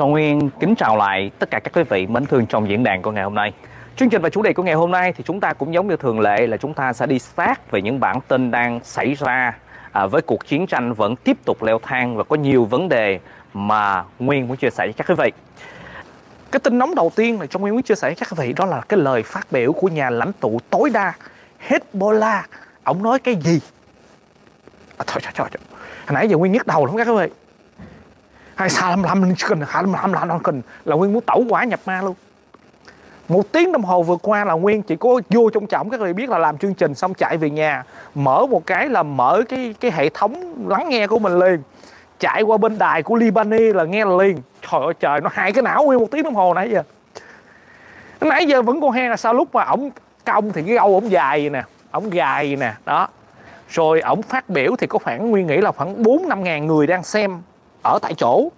Trọng Nguyên kính chào lại tất cả các quý vị mến thương trong diễn đàn của ngày hôm nay. Chương trình và chủ đề của ngày hôm nay thì chúng ta cũng giống như thường lệ là chúng ta sẽ đi sát về những bản tin đang xảy ra à, với cuộc chiến tranh vẫn tiếp tục leo thang và có nhiều vấn đề mà Nguyên muốn chia sẻ với các quý vị. Cái tin nóng đầu tiên là trong Nguyên muốn chia sẻ với các quý vị đó là cái lời phát biểu của nhà lãnh tụ tối đa Hezbollah. Ông nói cái gì? À, thôi, thôi, thôi. Hồi nãy giờ Nguyên nhức đầu lắm các quý vị hay sao làm làm cần hai làm làm làm cần là nguyên muốn tẩu quả nhập ma luôn. Một tiếng đồng hồ vừa qua là nguyên chỉ có vô trong trọng các người biết là làm chương trình xong chạy về nhà mở một cái là mở cái cái hệ thống lắng nghe của mình liền. Chạy qua bên đài của Libani là nghe là liền. Trời ơi trời nó hai cái não nguyên một tiếng đồng hồ nãy giờ. Nãy giờ vẫn còn he là sao lúc mà ổng cong thì cái gâu ổng dài vậy nè ổng dài vậy nè đó rồi ổng phát biểu thì có khoảng nguyên nghĩ là khoảng bốn năm ngàn người đang xem ở tại chỗ.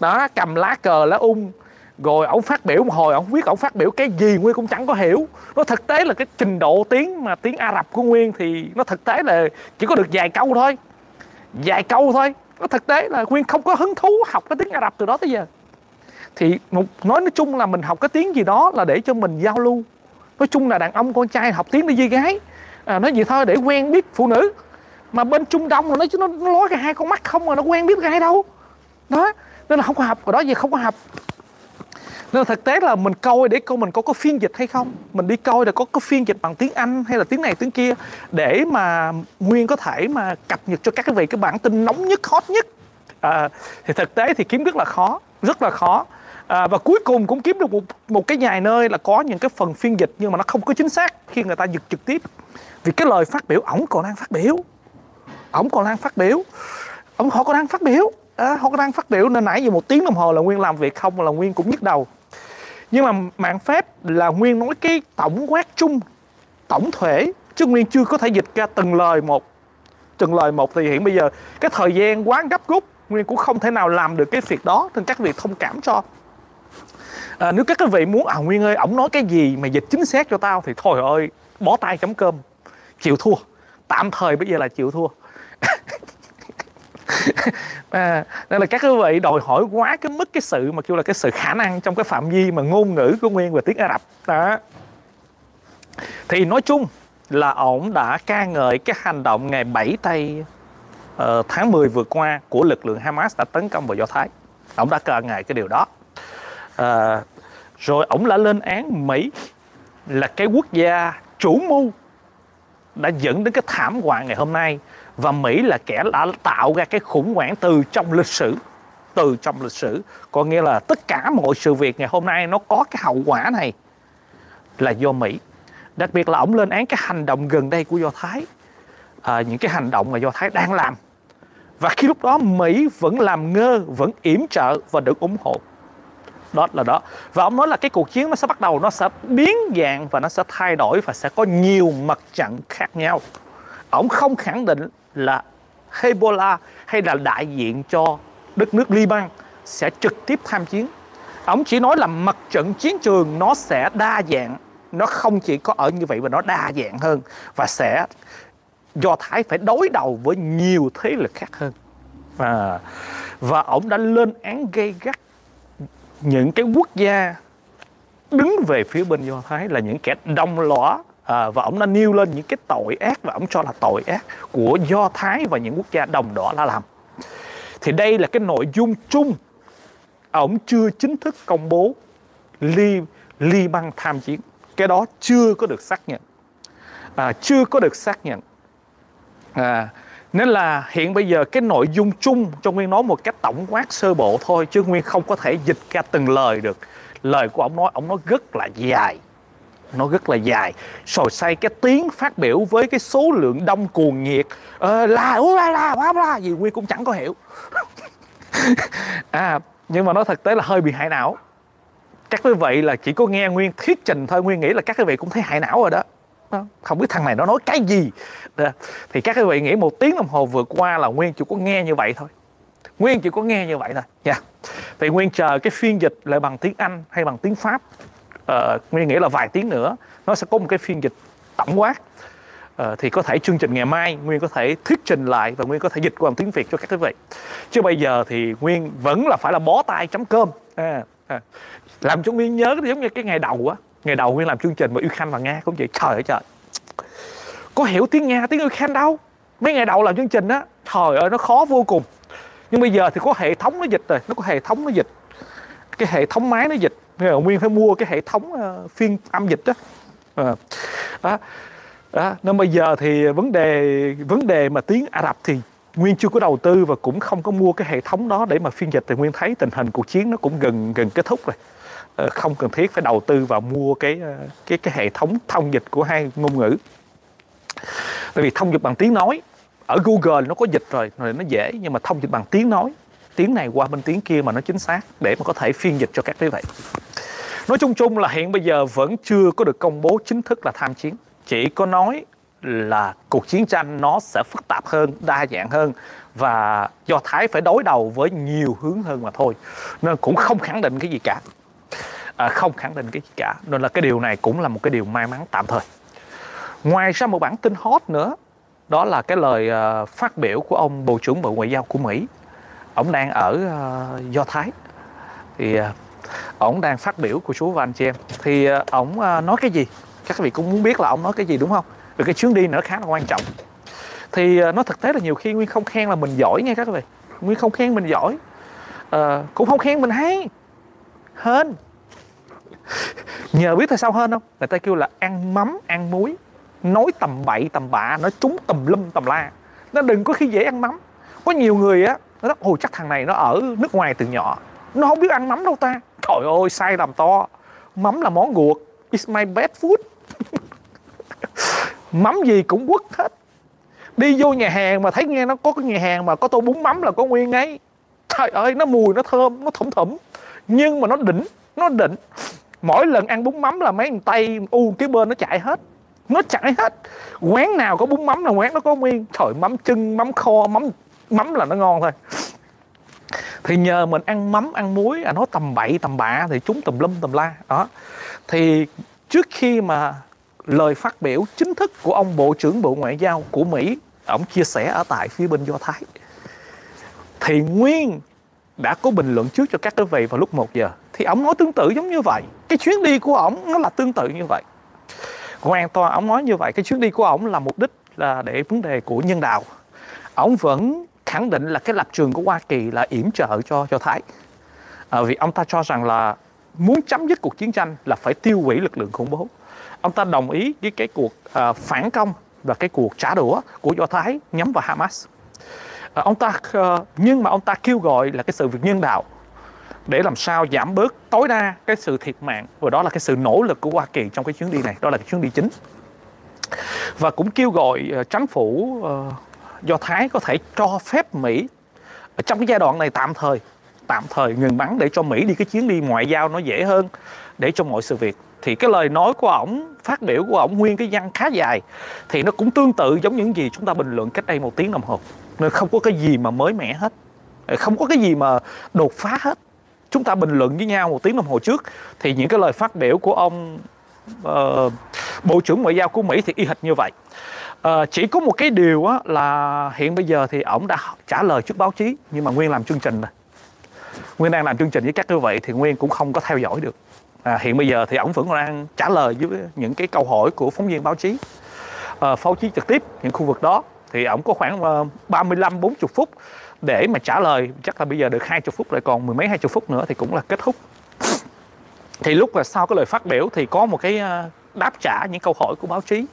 Đó, cầm lá cờ lá ung. Rồi ổng phát biểu một hồi, ổng viết ổng phát biểu cái gì nguyên cũng chẳng có hiểu. Nó thực tế là cái trình độ tiếng mà tiếng ả rập của nguyên thì nó thực tế là chỉ có được vài câu thôi. Vài câu thôi. Nó thực tế là nguyên không có hứng thú học cái tiếng ả rập từ đó tới giờ. Thì một, nói nói chung là mình học cái tiếng gì đó là để cho mình giao lưu. Nói chung là đàn ông con trai học tiếng đi với gái à, nói gì thôi để quen biết phụ nữ. Mà bên trung đông là nó chứ nó, nó lói cả hai con mắt không mà nó quen biết ai đâu. Đó nên là không có học rồi đó gì không có học nên là thực tế là mình coi để coi mình có có phiên dịch hay không. Mình đi coi là có có phiên dịch bằng tiếng anh hay là tiếng này tiếng kia để mà nguyên có thể mà cập nhật cho các cái vị cái bản tin nóng nhất hot nhất. À, thì thực tế thì kiếm rất là khó rất là khó à, và cuối cùng cũng kiếm được một một cái vài nơi là có những cái phần phiên dịch nhưng mà nó không có chính xác khi người ta dịch trực tiếp. Vì cái lời phát biểu ổng còn đang phát biểu. Ổng còn đang phát biểu. Ổng họ còn đang phát biểu. À, họ còn đang phát biểu nên nãy giờ một tiếng đồng hồ là nguyên làm việc không là nguyên cũng nhức đầu. Nhưng mà mạng phép là nguyên nói cái tổng quát chung tổng thể chứ nguyên chưa có thể dịch ra từng lời một từng lời một. Thì hiện bây giờ cái thời gian quá gấp rút nguyên cũng không thể nào làm được cái việc đó. Nên các việc thông cảm cho à, nếu các quý vị muốn à nguyên ơi ổng nói cái gì mà dịch chính xác cho tao thì thôi ơi bó tay chấm cơm. Chịu thua. Tạm thời bây giờ là chịu thua. À, nên là các quý vị đòi hỏi quá cái mức cái sự mà kêu là cái sự khả năng trong cái phạm vi mà ngôn ngữ của nguyên và tiếng Ả Rập. Đó. Thì nói chung là ổng đã ca ngợi cái hành động ngày 7 tây uh, tháng 10 vừa qua của lực lượng Hamas đã tấn công vào Do Thái. Ổng đã ca ngợi cái điều đó à, rồi ổng đã lên án Mỹ là cái quốc gia chủ mưu đã dẫn đến cái thảm họa ngày hôm nay. Và Mỹ là kẻ đã tạo ra cái khủng hoảng từ trong lịch sử từ trong lịch sử. Có nghĩa là tất cả mọi sự việc ngày hôm nay nó có cái hậu quả này là do Mỹ. Đặc biệt là ông lên án cái hành động gần đây của Do Thái. À, những cái hành động mà Do Thái đang làm. Và khi lúc đó Mỹ vẫn làm ngơ vẫn yểm trợ và được ủng hộ đó là đó. Và ông nói là cái cuộc chiến nó sẽ bắt đầu nó sẽ biến dạng và nó sẽ thay đổi và sẽ có nhiều mặt trận khác nhau. Ông không khẳng định là Hezbollah hay là đại diện cho đất nước Liban sẽ trực tiếp tham chiến. Ông chỉ nói là mặt trận chiến trường nó sẽ đa dạng nó không chỉ có ở như vậy mà nó đa dạng hơn và sẽ do Thái phải đối đầu với nhiều thế lực khác hơn. À, và ông đã lên án gây gắt những cái quốc gia đứng về phía bên Do Thái là những kẻ đông lõa à, và ông đã nêu lên những cái tội ác và ông cho là tội ác của Do Thái và những quốc gia đồng đỏ đã làm. Thì đây là cái nội dung chung ông chưa chính thức công bố Li Liban tham chiến. Cái đó chưa có được xác nhận. À, chưa có được xác nhận. À, nên là hiện bây giờ cái nội dung chung cho Nguyên nói một cách tổng quát sơ bộ thôi chứ Nguyên không có thể dịch ra từng lời được. Lời của ông nói, ông nói rất là dài. Nó rất là dài. Rồi say cái tiếng phát biểu với cái số lượng đông cuồng nhiệt. Ờ, là, la, la, la, la, gì Nguyên cũng chẳng có hiểu. à, nhưng mà nó thực tế là hơi bị hại não. Các quý vị là chỉ có nghe Nguyên thuyết trình thôi. Nguyên nghĩ là các quý vị cũng thấy hại não rồi đó Vâng. không biết thằng này nó nói cái gì. Thì các quý vị nghĩ một tiếng đồng hồ vừa qua là nguyên chỉ có nghe như vậy thôi. Nguyên chỉ có nghe như vậy thôi. Nha. Yeah. thì nguyên chờ cái phiên dịch lại bằng tiếng anh hay bằng tiếng pháp. Uh, nguyên nghĩ là vài tiếng nữa nó sẽ có một cái phiên dịch tổng quát. Uh, thì có thể chương trình ngày mai nguyên có thể thuyết trình lại và nguyên có thể dịch qua bằng tiếng việt cho các quý vị. Chứ bây giờ thì nguyên vẫn là phải là bó tay chấm cơm. À, à. làm cho nguyên nhớ giống như cái ngày đầu á ngày đầu nguyên làm chương trình mà yêu khanh và nga cũng vậy trời ơi trời. Có hiểu tiếng nga tiếng yêu khanh đâu. Mấy ngày đầu làm chương trình á trời ơi nó khó vô cùng. Nhưng bây giờ thì có hệ thống nó dịch rồi nó có hệ thống nó dịch. Cái hệ thống máy nó dịch. Nguyên phải mua cái hệ thống uh, phiên âm dịch đó. À, đó, đó. Nên bây giờ thì vấn đề vấn đề mà tiếng Ả Rập thì Nguyên chưa có đầu tư và cũng không có mua cái hệ thống đó để mà phiên dịch. Thì Nguyên thấy tình hình cuộc chiến nó cũng gần gần kết thúc rồi. Ờ, không cần thiết phải đầu tư vào mua cái ờ, cái cái hệ thống thông dịch của hai ngôn ngữ. Tại vì thông dịch bằng tiếng nói, ở Google nó có dịch rồi rồi nó dễ, nhưng mà thông dịch bằng tiếng nói, tiếng này qua bên tiếng kia mà nó chính xác, để mà có thể phiên dịch cho các quý vị nói chung chung là hiện bây giờ vẫn chưa có được công bố chính thức là tham chiến. Chỉ có nói là cuộc chiến tranh nó sẽ phức tạp hơn, đa dạng hơn, và do thái phải đối đầu với nhiều hướng hơn mà thôi. Nên cũng không khẳng định cái gì cả à, không khẳng định cái gì cả. Nên là cái điều này cũng là một cái điều may mắn tạm thời. Ngoài ra một bản tin hot nữa đó là cái lời uh, phát biểu của ông bộ trưởng bộ ngoại giao của mỹ. Ông đang ở uh, do thái. Thì uh, ông đang phát biểu của chú và anh chị em. Thì uh, ông uh, nói cái gì? Các vị cũng muốn biết là ông nói cái gì đúng không? Vì cái chuyến đi nữa khá là quan trọng. Thì uh, nó thực tế là nhiều khi nguyên không khen là mình giỏi nghe các vị. Nguyên không khen mình giỏi. Uh, cũng không khen mình hay hên. Nhờ biết tại sao hơn không? Người ta kêu là ăn mắm, ăn muối. Nói tầm bậy, tầm bạ, nói trúng tầm lâm tầm la. Nó đừng có khi dễ ăn mắm. Có nhiều người á, nó nói ôi chắc thằng này nó ở nước ngoài từ nhỏ. Nó không biết ăn mắm đâu ta. Trời ơi, sai làm to. Mắm là món guộc. It's my best food. Mắm gì cũng quất hết. Đi vô nhà hàng mà thấy nghe nó có cái nhà hàng mà có tô bún mắm là có nguyên ngay trời ơi, nó mùi, nó thơm, nó thủng thủm nhưng mà nó đỉnh nó đỉnh. Mỗi lần ăn bún mắm là mấy thằng tây u cái bên nó chạy hết. Nó chạy hết. Quán nào có bún mắm là quán nó có nguyên. Trời, mắm chân mắm kho, mắm mắm là nó ngon thôi. Thì nhờ mình ăn mắm, ăn muối à nó tầm bậy, tầm bạ thì chúng tùm lum, tùm la. Đó. Thì trước khi mà lời phát biểu chính thức của ông bộ trưởng bộ ngoại giao của mỹ, ông chia sẻ ở tại phía bên do thái. Thì nguyên đã có bình luận trước cho các quý vị vào lúc 1 giờ thì ông nói tương tự giống như vậy. Cái chuyến đi của ông nó là tương tự như vậy. Hoàn toàn ông nói như vậy cái chuyến đi của ông là mục đích là để vấn đề của nhân đạo. Ông vẫn khẳng định là cái lập trường của Hoa Kỳ là yểm trợ cho cho Thái. À, vì ông ta cho rằng là muốn chấm dứt cuộc chiến tranh là phải tiêu hủy lực lượng khủng bố. Ông ta đồng ý với cái cuộc uh, phản công và cái cuộc trả đũa của Do Thái nhắm vào Hamas à, ông ta ờ, nhưng mà ông ta kêu gọi là cái sự việc nhân đạo để làm sao giảm bớt tối đa cái sự thiệt mạng và đó là cái sự nỗ lực của Hoa Kỳ trong cái chuyến đi này đó là cái chuyến đi chính. Và cũng kêu gọi ờ, chính phủ uh, Do Thái có thể cho phép Mỹ ở trong cái giai đoạn này tạm thời tạm thời ngừng bắn để cho Mỹ đi cái chuyến đi ngoại giao nó dễ hơn để cho mọi sự việc. Thì cái lời nói của ổng phát biểu của ổng nguyên cái văn khá dài thì nó cũng tương tự giống những gì chúng ta bình luận cách đây một tiếng đồng hồ nên không có cái gì mà mới mẻ hết. Ờ, không có cái gì mà đột phá hết. Chúng ta bình luận với nhau một tiếng đồng hồ trước thì những cái lời phát biểu của ông uh, bộ trưởng ngoại giao của Mỹ thì y hệt như vậy. Uh, chỉ có một cái điều á, là hiện bây giờ thì ổng đã trả lời trước báo chí nhưng mà nguyên làm chương trình rồi nguyên đang làm chương trình với các quý vị thì nguyên cũng không có theo dõi được. À, hiện bây giờ thì ổng vẫn đang trả lời với những cái câu hỏi của phóng viên báo chí. À, báo chí trực tiếp những khu vực đó thì ổng có khoảng ờ, 35 40 phút để mà trả lời. Chắc là bây giờ được 20 phút, lại còn mười mấy, hai chục phút nữa thì cũng là kết thúc. Thì lúc là sau cái lời phát biểu thì có một cái ờ, đáp trả những câu hỏi của báo chí.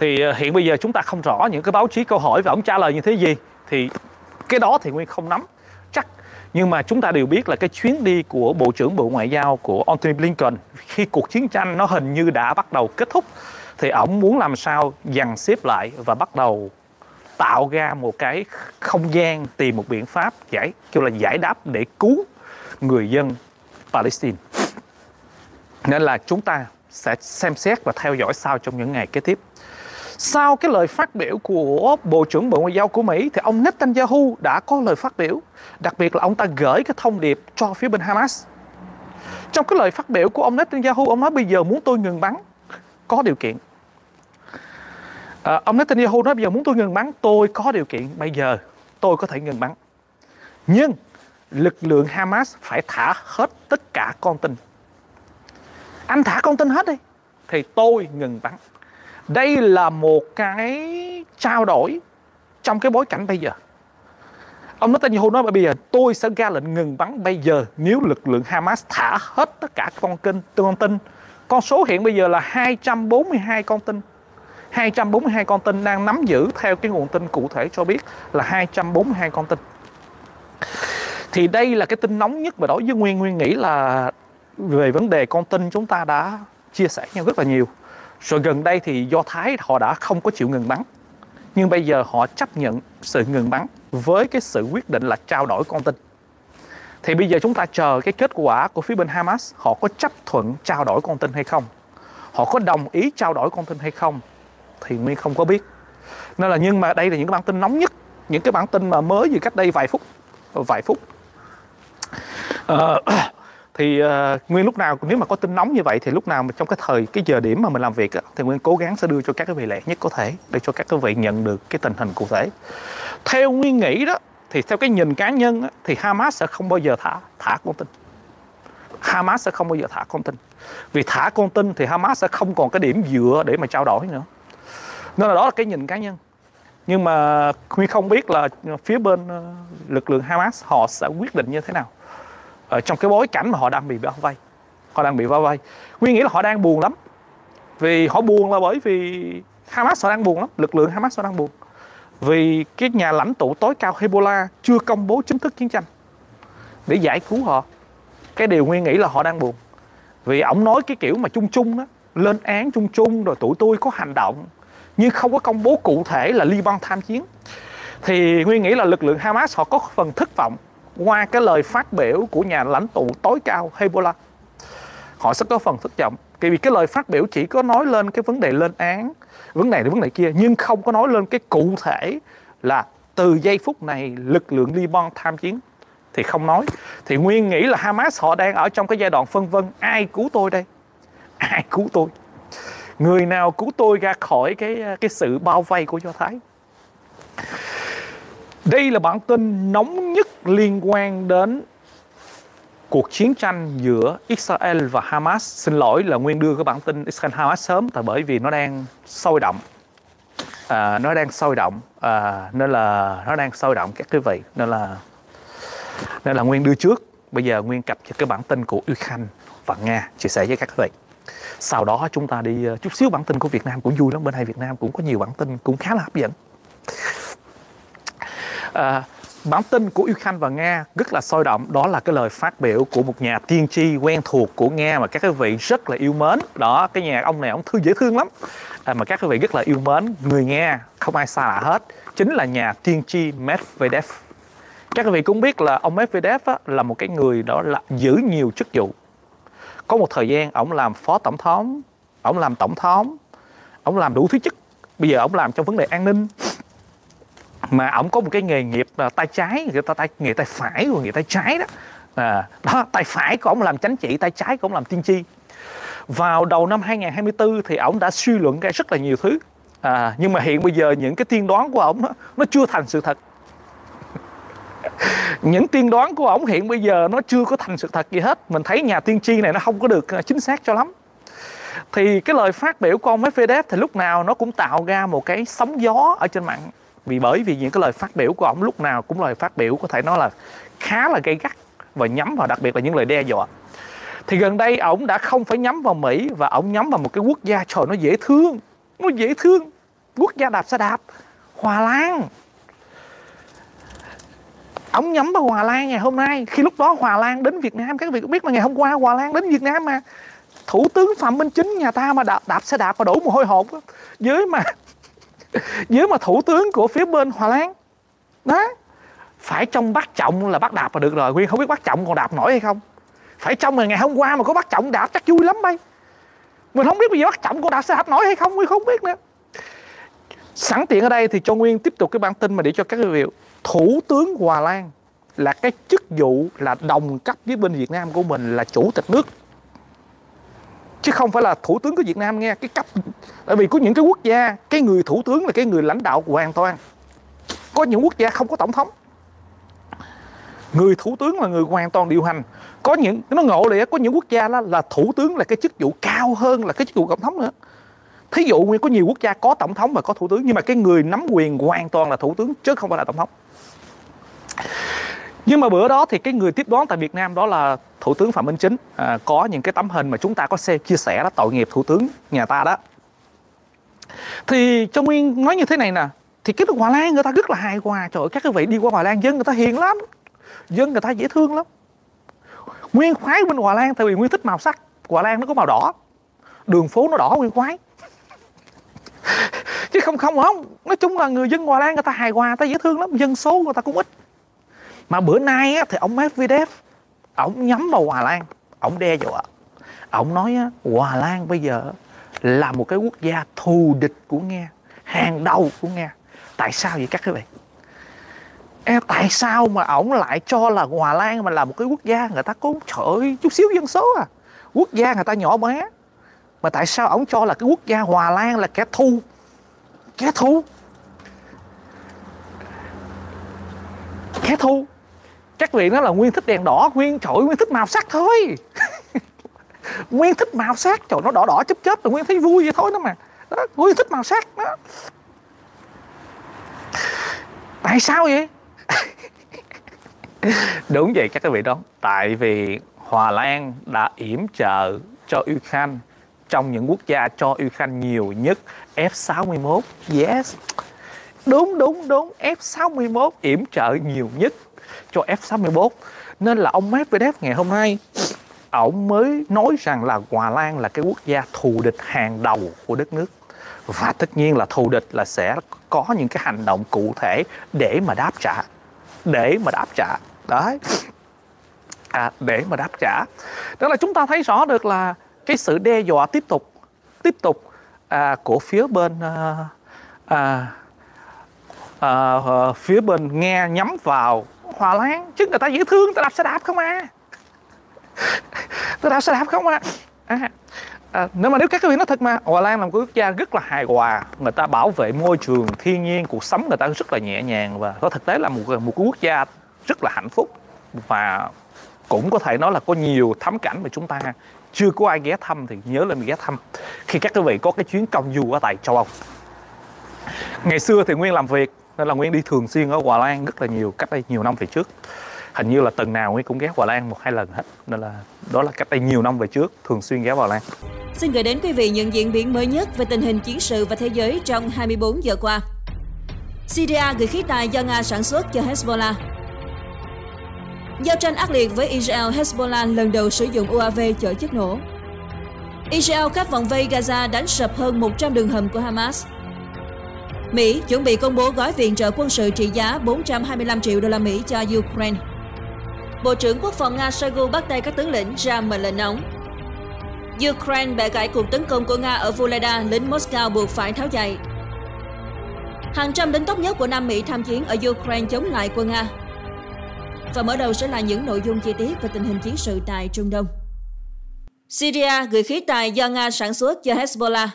Thì ờ, hiện bây giờ chúng ta không rõ những cái báo chí câu hỏi và ông trả lời như thế gì. Thì cái đó thì nguyên không nắm chắc. Nhưng mà chúng ta đều biết là cái chuyến đi của bộ trưởng bộ ngoại giao của Antony Blinken khi cuộc chiến tranh nó hình như đã bắt đầu kết thúc. Thì ông muốn làm sao dằn xếp lại và bắt đầu tạo ra một cái không gian tìm một biện pháp giải, kêu là giải đáp để cứu người dân Palestine. Nên là chúng ta sẽ xem xét và theo dõi sau trong những ngày kế tiếp. Sau cái lời phát biểu của Bộ trưởng Bộ Ngoại giao của Mỹ thì ông Netanyahu đã có lời phát biểu. Đặc biệt là ông ta gửi cái thông điệp cho phía bên Hamas. Trong cái lời phát biểu của ông Netanyahu, ông nói, bây giờ muốn tôi ngừng bắn, có điều kiện à, ông Netanyahu nói bây giờ muốn tôi ngừng bắn tôi có điều kiện bây giờ tôi có thể ngừng bắn. Nhưng lực lượng Hamas phải thả hết tất cả con tin. Anh thả con tin hết đi thì tôi ngừng bắn. Đây là một cái trao đổi trong cái bối cảnh bây giờ. Ông Netanyahu nói bây giờ tôi sẽ ra lệnh ngừng bắn bây giờ nếu lực lượng Hamas thả hết tất cả con kinh con tin. Con số hiện bây giờ là 242 con tin. 242 con tin đang nắm giữ theo cái nguồn tin cụ thể cho biết là 242 con tin. Thì đây là cái tin nóng nhất và đối với Nguyên Nguyên nghĩ là về vấn đề con tin chúng ta đã chia sẻ nhau rất là nhiều. Rồi gần đây thì Do Thái họ đã không có chịu ngừng bắn, nhưng bây giờ họ chấp nhận sự ngừng bắn với cái sự quyết định là trao đổi con tin. Thì bây giờ chúng ta chờ cái kết quả của phía bên Hamas, họ có chấp thuận trao đổi con tin hay không? Họ có đồng ý trao đổi con tin hay không? Thì Nguyên không có biết. Nên là nhưng mà đây là những cái bản tin nóng nhất những cái bản tin mà mới vừa cách đây vài phút vài phút. À, thì uh, nguyên lúc nào nếu mà có tin nóng như vậy thì lúc nào mà trong cái thời cái giờ điểm mà mình làm việc á, thì nguyên cố gắng sẽ đưa cho các cái vị lẹ nhất có thể để cho các cái vị nhận được cái tình hình cụ thể. Theo nguyên nghĩ đó thì theo cái nhìn cá nhân á, thì Hamas sẽ không bao giờ thả thả con tin. Hamas sẽ không bao giờ thả con tin. Vì thả con tin thì Hamas sẽ không còn cái điểm dựa để mà trao đổi nữa nên là đó là cái nhìn cá nhân. Nhưng mà Nguyên không biết là phía bên ờ, lực lượng Hamas họ sẽ quyết định như thế nào. Ở trong cái bối cảnh mà họ đang bị bao vây. Họ đang bị bao vây. Nguyên nghĩ là họ đang buồn lắm. Vì họ buồn là bởi vì Hamas họ đang buồn lắm. Lực lượng Hamas họ đang buồn. Vì cái nhà lãnh tụ tối cao Hezbollah chưa công bố chính thức chiến tranh. Để giải cứu họ. Cái điều Nguyên nghĩ là họ đang buồn. Vì ổng nói cái kiểu mà chung chung đó lên án chung chung, rồi tụi tôi có hành động nhưng không có công bố cụ thể là Liban tham chiến. Thì Nguyên nghĩ là lực lượng Hamas họ có phần thất vọng qua cái lời phát biểu của nhà lãnh tụ tối cao Hezbollah. Họ sẽ có phần thất vọng vì cái lời phát biểu chỉ có nói lên cái vấn đề lên án, vấn đề này, vấn đề kia, nhưng không có nói lên cái cụ thể là từ giây phút này lực lượng Liban tham chiến thì không nói. Thì nguyên nghĩ là Hamas họ đang ở trong cái giai đoạn phân vân, ai cứu tôi đây? Ai cứu tôi? Người nào cứu tôi ra khỏi cái à, cái sự bao vây của Do Thái đây là bản tin nóng nhất liên quan đến cuộc chiến tranh giữa Israel và Hamas. Xin lỗi là Nguyên đưa cái bản tin Israel Hamas sớm tại bởi vì nó đang sôi động. À, nó đang sôi động à, nên là nó đang sôi động các quý vị nên là nên là Nguyên đưa trước. Bây giờ Nguyên cập cho cái bản tin của Ukraine và Nga chia sẻ với các quý vị. Sau đó chúng ta đi ờ, chút xíu bản tin của Việt Nam cũng vui lắm bên hay Việt Nam cũng có nhiều bản tin cũng khá là hấp dẫn. À, bản tin của Ukraine và Nga rất là sôi động đó là cái lời phát biểu của một nhà tiên tri quen thuộc của Nga mà các quý vị rất là yêu mến. Đó cái nhà ông này ông thư dễ thương lắm. À, mà các quý vị rất là yêu mến người Nga không ai xa lạ hết chính là nhà tiên tri Medvedev. Các quý vị cũng biết là ông Medvedev á, là một cái người đó là giữ nhiều chức vụ có một thời gian ông làm phó tổng thống ông làm tổng thống ông làm đủ thứ chức. Bây giờ ông làm trong vấn đề an ninh. Mà ổng có một cái nghề nghiệp là tay trái người ta tay nghề tay phải rồi nghề tay trái đó. À, đó tay phải của ổng làm chánh trị tay trái của ổng làm tiên tri. Vào đầu năm 2024 thì ổng đã suy luận ra rất là nhiều thứ. À, nhưng mà hiện bây giờ những cái tiên đoán của ổng nó chưa thành sự thật những tiên đoán của ổng hiện bây giờ nó chưa có thành sự thật gì hết. Mình thấy nhà tiên tri này nó không có được à, chính xác cho lắm. Thì cái lời phát biểu của ông Medvedev thì lúc nào nó cũng tạo ra một cái sóng gió ở trên mạng. Vì bởi vì những cái lời phát biểu của ông lúc nào cũng lời phát biểu có thể nói là khá là gây gắt và nhắm vào đặc biệt là những lời đe dọa. Thì gần đây ổng đã không phải nhắm vào Mỹ và ổng nhắm vào một cái quốc gia trời nó dễ thương, nó dễ thương, quốc gia đạp xe đạp, Hòa Lan ổng nhắm vào Hòa Lan ngày hôm nay. Khi lúc đó Hòa Lan đến Việt Nam các vị cũng biết là ngày hôm qua Hòa Lan đến Việt Nam mà. Thủ tướng Phạm Minh Chính nhà ta mà đạp, đạp xe đạp và đổ mồ hôi hột dưới mà dưới mà thủ tướng của phía bên Hòa Lan. Đó. Phải trong bắt trọng là bắt đạp là được rồi. Nguyên không biết bắt trọng còn đạp nổi hay không. Phải trong ngày ngày hôm qua mà có bắt trọng đạp chắc vui lắm bay. Mình không biết bây giờ bắt trọng còn đạp xe đạp nổi hay không nguyên không biết nữa. Sẵn tiện ở đây thì cho nguyên tiếp tục cái bản tin mà để cho các quý vị thủ tướng Hòa Lan là cái chức vụ là đồng cấp với bên Việt Nam của mình là chủ tịch nước. Chứ không phải là thủ tướng của Việt Nam nghe, cái cấp tại vì có những cái quốc gia, cái người thủ tướng là cái người lãnh đạo hoàn toàn. Có những quốc gia không có tổng thống. Người thủ tướng là người hoàn toàn điều hành. Có những nó ngộ lẽ, có những quốc gia đó là thủ tướng là cái chức vụ cao hơn là cái chức vụ tổng thống nữa. Thí dụ có nhiều quốc gia có tổng thống và có thủ tướng, nhưng mà cái người nắm quyền hoàn toàn là thủ tướng, chứ không phải là tổng thống nhưng mà bữa đó thì cái người tiếp đón tại Việt Nam đó là Thủ tướng Phạm Minh Chính. À, có những cái tấm hình mà chúng ta có xe chia sẻ đó tội nghiệp Thủ tướng nhà ta đó. Thì cho Nguyên nói như thế này nè thì cái nước Hòa Lan người ta rất là hài hòa. Trời ơi các cái vị đi qua Hòa Lan dân người ta hiền lắm dân người ta dễ thương lắm. Nguyên khoái bên Hòa Lan tại vì Nguyên thích màu sắc Hòa Lan nó có màu đỏ đường phố nó đỏ Nguyên khoái. Chứ không không không nói chung là người dân Hòa Lan người ta hài hòa người ta dễ thương lắm dân số người ta cũng ít mà bữa nay á, thì ông Medvedev ông nhắm vào Hòa Lan ông đe dọa. Ông nói á, Hòa Lan bây giờ là một cái quốc gia thù địch của Nga hàng đầu của Nga. Tại sao vậy các quý vị? Ê, tại sao mà ổng lại cho là Hòa Lan mà là một cái quốc gia người ta có trời ơi, chút xíu dân số à? Quốc gia người ta nhỏ bé. Mà tại sao ổng cho là cái quốc gia Hòa Lan là kẻ thù? Kẻ thù. Kẻ thù các vị nói là nguyên thích đèn đỏ nguyên trời nguyên thích màu sắc thôi. Nguyên thích màu sắc trời nó đỏ đỏ chớp chớp là nguyên thấy vui vậy thôi đó mà. Đó, nguyên thích màu sắc đó. Tại sao vậy? Đúng vậy các vị đó. Tại vì Hòa Lan đã yểm trợ cho Ukraine trong những quốc gia cho Ukraine nhiều nhất F61 yes. Đúng đúng đúng. F61 yểm trợ nhiều nhất cho F61 nên là ông Medvedev ngày hôm nay ông mới nói rằng là Hòa Lan là cái quốc gia thù địch hàng đầu của đất nước. Và tất nhiên là thù địch là sẽ có những cái hành động cụ thể để mà đáp trả để mà đáp trả. Đấy. À, để mà đáp trả. Đó là chúng ta thấy rõ được là cái sự đe dọa tiếp tục tiếp tục à, của phía bên à, à, à, ờ, phía bên nghe nhắm vào Hòa Lan chứ người ta dễ thương người ta đạp xe đạp không à. Tôi đạp xe đạp không à, à à, nếu mà nếu các quý vị nói thật mà Hòa Lan là một quốc gia rất là hài hòa. Người ta bảo vệ môi trường thiên nhiên cuộc sống người ta rất là nhẹ nhàng và có thực tế là một một quốc gia rất là hạnh phúc. Và cũng có thể nói là có nhiều thắng cảnh mà chúng ta chưa có ai ghé thăm thì nhớ lên ghé thăm. Khi các quý vị có cái chuyến công du ở tại châu Âu. Ngày xưa thì Nguyên làm việc nên là Nguyên đi thường xuyên ở Hòa Lan rất là nhiều cách đây nhiều năm về trước hình như là tuần nào Nguyên cũng ghé Hòa Lan một hai lần hết nên là đó là cách đây nhiều năm về trước thường xuyên ghé Hòa Lan Xin gửi đến quý vị những diễn biến mới nhất về tình hình chiến sự và thế giới trong 24 giờ qua. Syria gửi khí tài do Nga sản xuất cho Hezbollah. Giao tranh ác liệt với Israel, Hezbollah lần đầu sử dụng UAV chở chất nổ. Israel khắp vòng vây Gaza đánh sập hơn 100 đường hầm của Hamas. Mỹ chuẩn bị công bố gói viện trợ quân sự trị giá 425 triệu đô la Mỹ cho Ukraine. Bộ trưởng Quốc phòng Nga Shoigu bắt tay các tướng lĩnh ra mệnh lệnh nóng. Ukraine bẻ gãy cuộc tấn công của Nga ở Voleda, lính Moscow buộc phải tháo chạy. Hàng trăm lính tốt nhất của Nam Mỹ tham chiến ở Ukraine chống lại quân Nga. Và mở đầu sẽ là những nội dung chi tiết về tình hình chiến sự tại Trung Đông. Syria gửi khí tài do Nga sản xuất cho Hezbollah.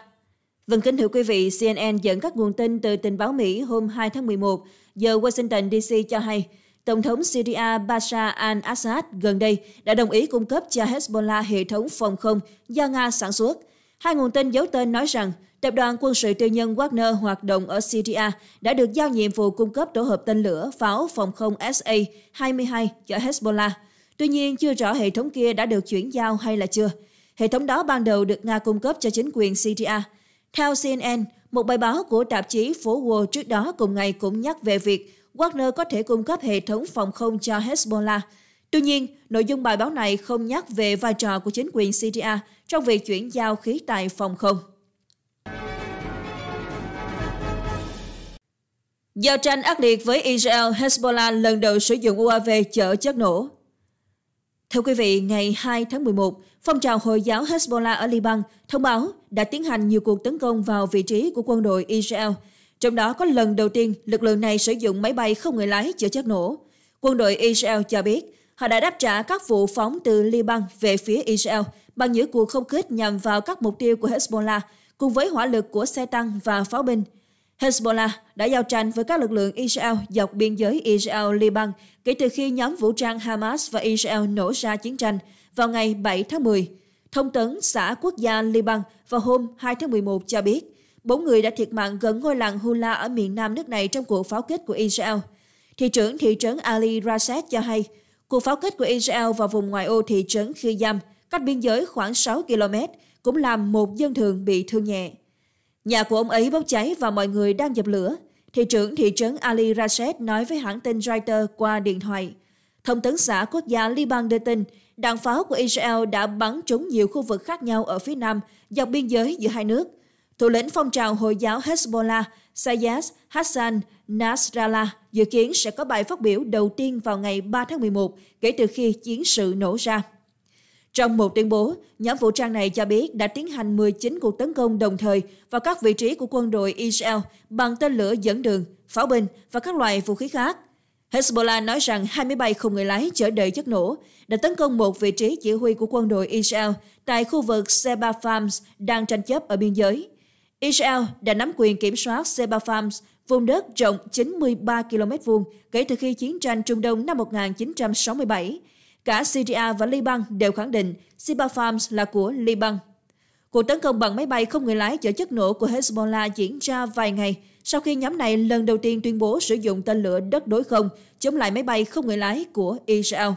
Vâng kính thưa quý vị, CNN dẫn các nguồn tin từ tình báo Mỹ hôm 2 tháng 11 giờ Washington DC cho hay Tổng thống Syria Bashar al-Assad gần đây đã đồng ý cung cấp cho Hezbollah hệ thống phòng không do Nga sản xuất. Hai nguồn tin giấu tên nói rằng tập đoàn quân sự tư nhân Wagner hoạt động ở Syria đã được giao nhiệm vụ cung cấp tổ hợp tên lửa pháo phòng không SA-22 cho Hezbollah. Tuy nhiên, chưa rõ hệ thống kia đã được chuyển giao hay là chưa. Hệ thống đó ban đầu được Nga cung cấp cho chính quyền Syria. Theo CNN, một bài báo của tạp chí Phố Wall trước đó cùng ngày cũng nhắc về việc Wagner có thể cung cấp hệ thống phòng không cho Hezbollah. Tuy nhiên, nội dung bài báo này không nhắc về vai trò của chính quyền Syria trong việc chuyển giao khí tài phòng không. Giao tranh ác liệt với Israel, Hezbollah lần đầu sử dụng UAV chở chất nổ. Thưa quý vị, ngày 2 tháng 11, phong trào Hồi giáo Hezbollah ở Liban thông báo đã tiến hành nhiều cuộc tấn công vào vị trí của quân đội Israel – trong đó có lần đầu tiên lực lượng này sử dụng máy bay không người lái chữa chất nổ. Quân đội Israel cho biết họ đã đáp trả các vụ phóng từ Liban về phía Israel bằng những cuộc không kích nhằm vào các mục tiêu của Hezbollah cùng với hỏa lực của xe tăng và pháo binh. Hezbollah đã giao tranh với các lực lượng Israel dọc biên giới Israel-Liban kể từ khi nhóm vũ trang Hamas và Israel nổ ra chiến tranh vào ngày 7 tháng 10. Thông tấn xã quốc gia Liban vào hôm 2 tháng 11 cho biết, bốn người đã thiệt mạng gần ngôi làng Hula ở miền nam nước này trong cuộc pháo kích của Israel. Thị trưởng thị trấn Ali Raset cho hay, cuộc pháo kích của Israel vào vùng ngoại ô thị trấn Khiyam, cách biên giới khoảng 6 km, cũng làm một dân thường bị thương nhẹ. Nhà của ông ấy bốc cháy và mọi người đang dập lửa. Thị trưởng thị trấn Ali Raset nói với hãng tin Reuters qua điện thoại. Thông tấn xã quốc gia Liban đưa tin, đạn pháo của Israel đã bắn trúng nhiều khu vực khác nhau ở phía nam, dọc biên giới giữa hai nước. Thủ lĩnh phong trào Hồi giáo Hezbollah Sayyad Hassan Nasrallah dự kiến sẽ có bài phát biểu đầu tiên vào ngày 3 tháng 11 kể từ khi chiến sự nổ ra. Trong một tuyên bố, nhóm vũ trang này cho biết đã tiến hành 19 cuộc tấn công đồng thời vào các vị trí của quân đội Israel bằng tên lửa dẫn đường, pháo binh và các loại vũ khí khác. Hezbollah nói rằng hai máy bay không người lái chở đầy chất nổ đã tấn công một vị trí chỉ huy của quân đội Israel tại khu vực Seba Farms đang tranh chấp ở biên giới. Israel đã nắm quyền kiểm soát Seba Farms, vùng đất rộng 93 km vuông kể từ khi chiến tranh Trung Đông năm 1967. Cả Syria và Liban đều khẳng định Siba Farms là của Liban. Cuộc tấn công bằng máy bay không người lái chở chất nổ của Hezbollah diễn ra vài ngày sau khi nhóm này lần đầu tiên tuyên bố sử dụng tên lửa đất đối không chống lại máy bay không người lái của Israel.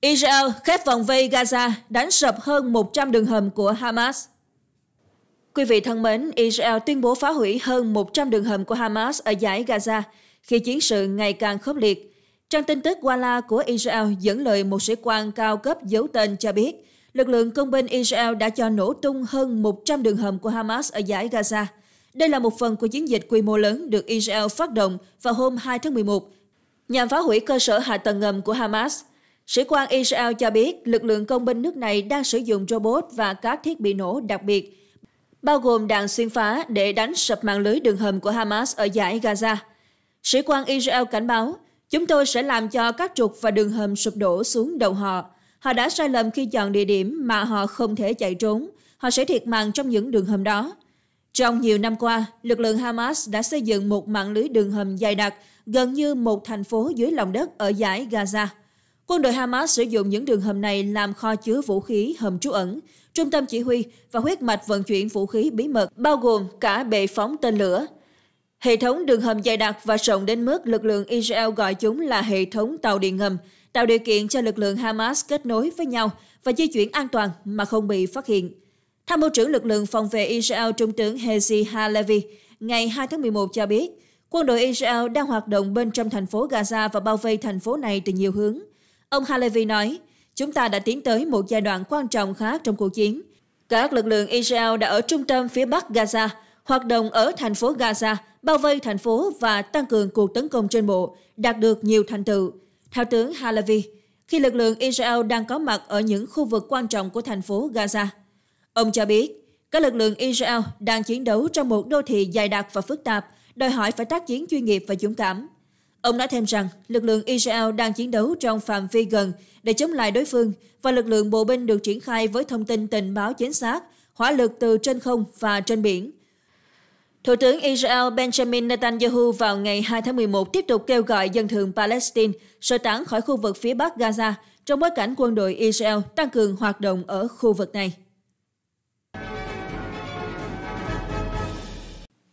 Israel khép vòng vây Gaza đánh sập hơn 100 đường hầm của Hamas. Quý vị thân mến, Israel tuyên bố phá hủy hơn 100 đường hầm của Hamas ở giải Gaza khi chiến sự ngày càng khốc liệt. Trang tin tức Walla của Israel dẫn lời một sĩ quan cao cấp giấu tên cho biết, lực lượng công binh Israel đã cho nổ tung hơn 100 đường hầm của Hamas ở giải Gaza. Đây là một phần của chiến dịch quy mô lớn được Israel phát động vào hôm 2 tháng 11 nhằm phá hủy cơ sở hạ tầng ngầm của Hamas. Sĩ quan Israel cho biết lực lượng công binh nước này đang sử dụng robot và các thiết bị nổ đặc biệt, bao gồm đạn xuyên phá để đánh sập mạng lưới đường hầm của Hamas ở giải Gaza. Sĩ quan Israel cảnh báo, chúng tôi sẽ làm cho các trục và đường hầm sụp đổ xuống đầu họ. Họ đã sai lầm khi chọn địa điểm mà họ không thể chạy trốn. Họ sẽ thiệt mạng trong những đường hầm đó. Trong nhiều năm qua, lực lượng Hamas đã xây dựng một mạng lưới đường hầm dày đặc gần như một thành phố dưới lòng đất ở giải Gaza. Quân đội Hamas sử dụng những đường hầm này làm kho chứa vũ khí hầm trú ẩn, trung tâm chỉ huy và huyết mạch vận chuyển vũ khí bí mật, bao gồm cả bệ phóng tên lửa. Hệ thống đường hầm dày đặc và rộng đến mức lực lượng Israel gọi chúng là hệ thống tàu điện ngầm, tạo điều kiện cho lực lượng Hamas kết nối với nhau và di chuyển an toàn mà không bị phát hiện. Tham mưu trưởng lực lượng phòng vệ Israel Trung tướng Hezi Halevi ngày 2 tháng 11 cho biết, quân đội Israel đang hoạt động bên trong thành phố Gaza và bao vây thành phố này từ nhiều hướng. Ông Halevi nói, chúng ta đã tiến tới một giai đoạn quan trọng khác trong cuộc chiến. Các lực lượng Israel đã ở trung tâm phía bắc Gaza, hoạt động ở thành phố Gaza, bao vây thành phố và tăng cường cuộc tấn công trên bộ, đạt được nhiều thành tựu. Theo tướng Halavi, khi lực lượng Israel đang có mặt ở những khu vực quan trọng của thành phố Gaza. Ông cho biết, các lực lượng Israel đang chiến đấu trong một đô thị dài đặc và phức tạp, đòi hỏi phải tác chiến chuyên nghiệp và dũng cảm. Ông nói thêm rằng lực lượng Israel đang chiến đấu trong phạm vi gần để chống lại đối phương và lực lượng bộ binh được triển khai với thông tin tình báo chính xác, hỏa lực từ trên không và trên biển. Thủ tướng Israel Benjamin Netanyahu vào ngày 2 tháng 11 tiếp tục kêu gọi dân thường Palestine sơ tán khỏi khu vực phía bắc Gaza trong bối cảnh quân đội Israel tăng cường hoạt động ở khu vực này.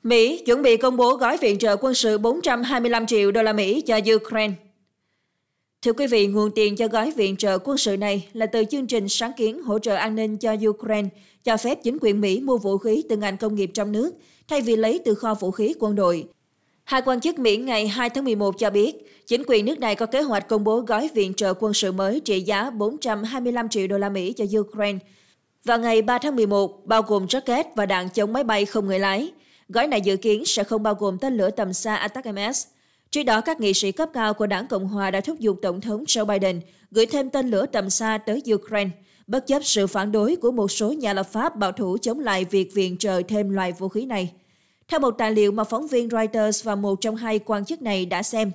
Mỹ chuẩn bị công bố gói viện trợ quân sự 425 triệu đô la Mỹ cho Ukraine. Thưa quý vị, nguồn tiền cho gói viện trợ quân sự này là từ chương trình sáng kiến hỗ trợ an ninh cho Ukraine, cho phép chính quyền Mỹ mua vũ khí từ ngành công nghiệp trong nước thay vì lấy từ kho vũ khí quân đội. Hai quan chức Mỹ ngày 2 tháng 11 cho biết, chính quyền nước này có kế hoạch công bố gói viện trợ quân sự mới trị giá 425 triệu đô la Mỹ cho Ukraine vào ngày 3 tháng 11, bao gồm rocket và đạn chống máy bay không người lái. Gói này dự kiến sẽ không bao gồm tên lửa tầm xa ATACMS. Trước đó, các nghị sĩ cấp cao của đảng Cộng hòa đã thúc giục Tổng thống Joe Biden gửi thêm tên lửa tầm xa tới Ukraine, bất chấp sự phản đối của một số nhà lập pháp bảo thủ chống lại việc viện trợ thêm loại vũ khí này. Theo một tài liệu mà phóng viên Reuters và một trong hai quan chức này đã xem,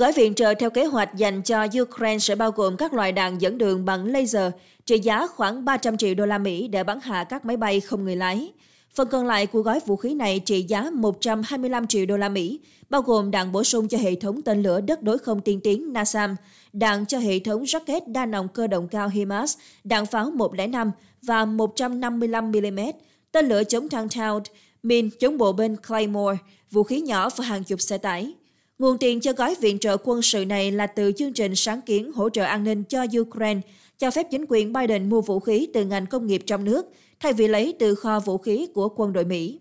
Gói viện trợ theo kế hoạch dành cho Ukraine sẽ bao gồm các loại đạn dẫn đường bằng laser trị giá khoảng 300 triệu đô la Mỹ để bắn hạ các máy bay không người lái. Phần còn lại của gói vũ khí này trị giá 125 triệu đô la Mỹ, bao gồm đạn bổ sung cho hệ thống tên lửa đất đối không tiên tiến NASAM, đạn cho hệ thống rocket đa nòng cơ động cao HIMARS, đạn pháo 105 và 155mm, tên lửa chống thang Taut, min chống bộ binh Claymore, vũ khí nhỏ và hàng chục xe tải. Nguồn tiền cho gói viện trợ quân sự này là từ chương trình sáng kiến hỗ trợ an ninh cho Ukraine, cho phép chính quyền Biden mua vũ khí từ ngành công nghiệp trong nước, thay vì lấy từ kho vũ khí của quân đội Mỹ.